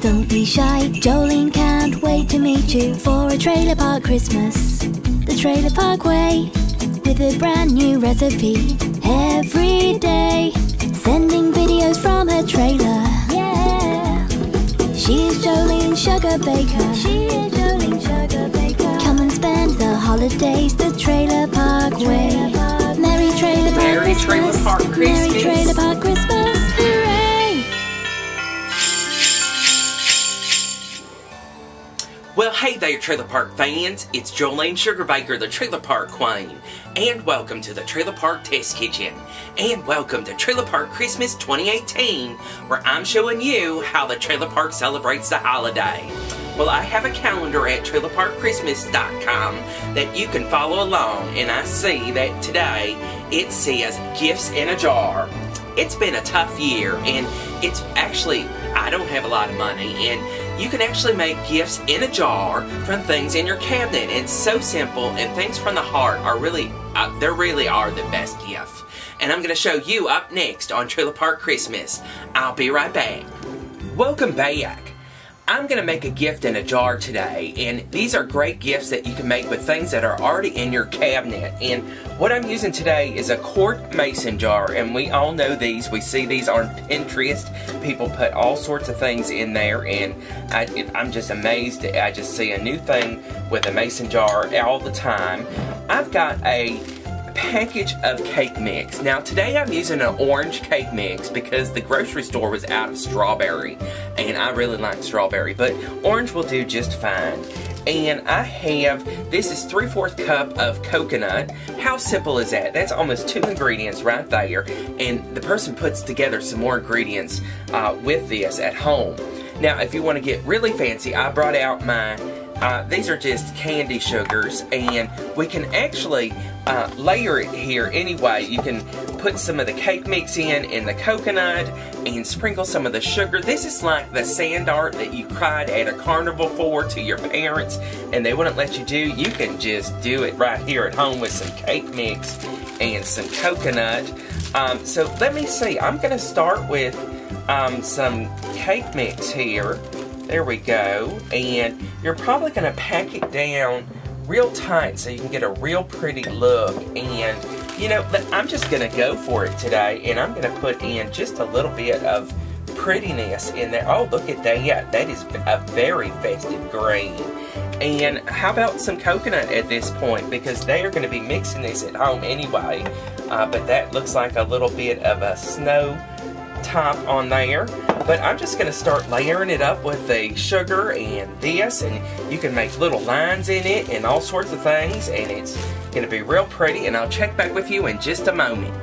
don't be shy. Jolene can't wait to meet you for a trailer park Christmas. The Trailer Park Way with a brand new recipe every day. Sending videos from her trailer. Yeah. She's Jolene Sugarbaker. She is Jolene Sugarbaker. Come and spend the holidays hey there, Trailer Park fans. It's Jolene Sugarbaker, the Trailer Park Queen. And welcome to the Trailer Park Test Kitchen. And welcome to Trailer Park Christmas 2018, where I'm showing you how the Trailer Park celebrates the holiday. Well, I have a calendar at trailerparkchristmas.com that you can follow along, and I see that today it says Gifts in a Jar. It's been a tough year, and it's actually, I don't have a lot of money, and you can actually make gifts in a jar from things in your cabinet. It's so simple, and things from the heart are really, uh, they really are the best gift. And I'm going to show you up next on Trailer Park Christmas. I'll be right back. Welcome back. I'm going to make a gift in a jar today, and these are great gifts that you can make with things that are already in your cabinet. And what I'm using today is a quart mason jar, and we all know these. We see these on Pinterest. People put all sorts of things in there, and I, I'm just amazed. I just see a new thing with a mason jar all the time. I've got a package of cake mix. Now today I'm using an orange cake mix because the grocery store was out of strawberry and I really like strawberry but orange will do just fine. And I have, this is 3 4th cup of coconut. How simple is that? That's almost two ingredients right there. And the person puts together some more ingredients uh, with this at home. Now if you want to get really fancy, I brought out my uh, these are just candy sugars, and we can actually uh, layer it here anyway. You can put some of the cake mix in and the coconut and sprinkle some of the sugar. This is like the sand art that you cried at a carnival for to your parents and they wouldn't let you do. You can just do it right here at home with some cake mix and some coconut. Um, so let me see. I'm going to start with um, some cake mix here. There we go. And you're probably going to pack it down real tight so you can get a real pretty look. And, you know, I'm just going to go for it today. And I'm going to put in just a little bit of prettiness in there. Oh, look at that. That is a very festive green. And how about some coconut at this point? Because they are going to be mixing this at home anyway. Uh, but that looks like a little bit of a snow top on there. But I'm just going to start layering it up with the sugar and this, and you can make little lines in it and all sorts of things, and it's going to be real pretty, and I'll check back with you in just a moment.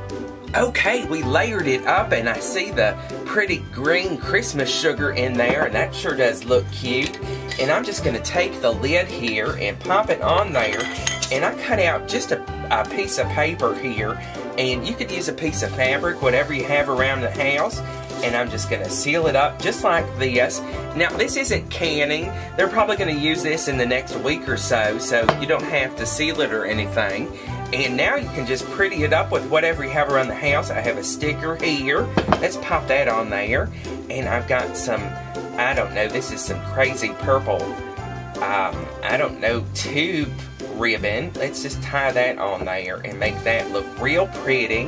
Okay, we layered it up, and I see the pretty green Christmas sugar in there, and that sure does look cute. And I'm just going to take the lid here and pop it on there, and I cut out just a, a piece of paper here, and you could use a piece of fabric, whatever you have around the house, and I'm just going to seal it up just like this. Now, this isn't canning. They're probably going to use this in the next week or so, so you don't have to seal it or anything. And now you can just pretty it up with whatever you have around the house. I have a sticker here. Let's pop that on there. And I've got some, I don't know, this is some crazy purple, um, I don't know, tube ribbon. Let's just tie that on there and make that look real pretty.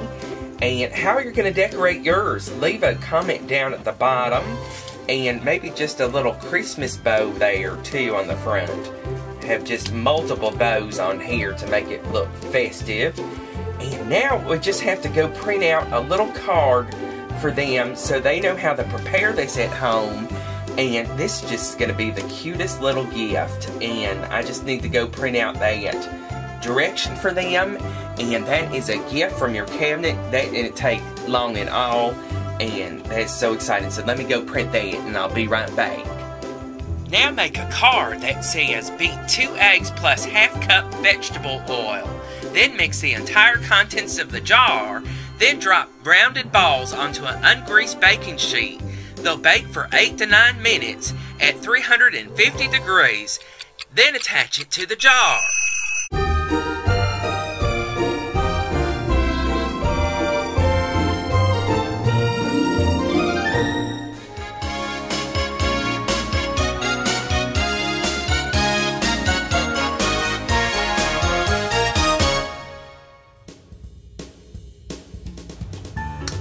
And how you're going to decorate yours, leave a comment down at the bottom. And maybe just a little Christmas bow there too on the front. Have just multiple bows on here to make it look festive. And now we just have to go print out a little card for them so they know how to prepare this at home. And this is just going to be the cutest little gift. And I just need to go print out that direction for them. And that is a gift from your cabinet. That didn't take long at all. And that's so exciting. So let me go print that and I'll be right back. Now make a card that says beat two eggs plus half cup vegetable oil. Then mix the entire contents of the jar. Then drop rounded balls onto an ungreased baking sheet. They'll bake for 8 to 9 minutes at 350 degrees. Then attach it to the jar.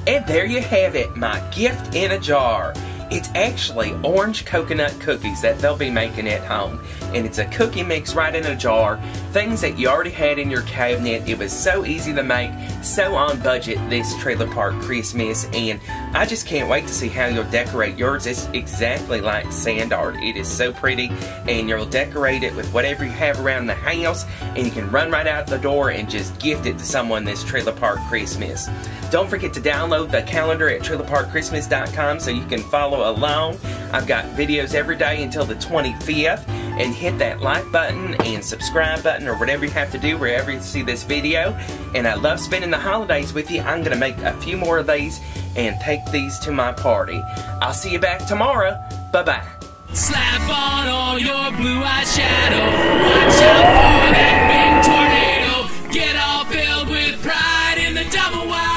There you have it, my gift in a jar. It's actually orange coconut cookies that they'll be making at home. And it's a cookie mix right in a jar. Things that you already had in your cabinet. It was so easy to make, so on budget this Trailer Park Christmas. And I just can't wait to see how you'll decorate yours. It's exactly like sand art. It is so pretty. And you'll decorate it with whatever you have around the house. And you can run right out the door and just gift it to someone this Trailer Park Christmas. Don't forget to download the calendar at trailerparkchristmas.com so you can follow along. I've got videos every day until the 25th. And hit that like button and subscribe button or whatever you have to do wherever you see this video. And I love spending the holidays with you. I'm going to make a few more of these and take these to my party. I'll see you back tomorrow. Bye-bye. Slap on all your blue eyeshadow. Watch out for that big tornado. Get all filled with pride in the double wide.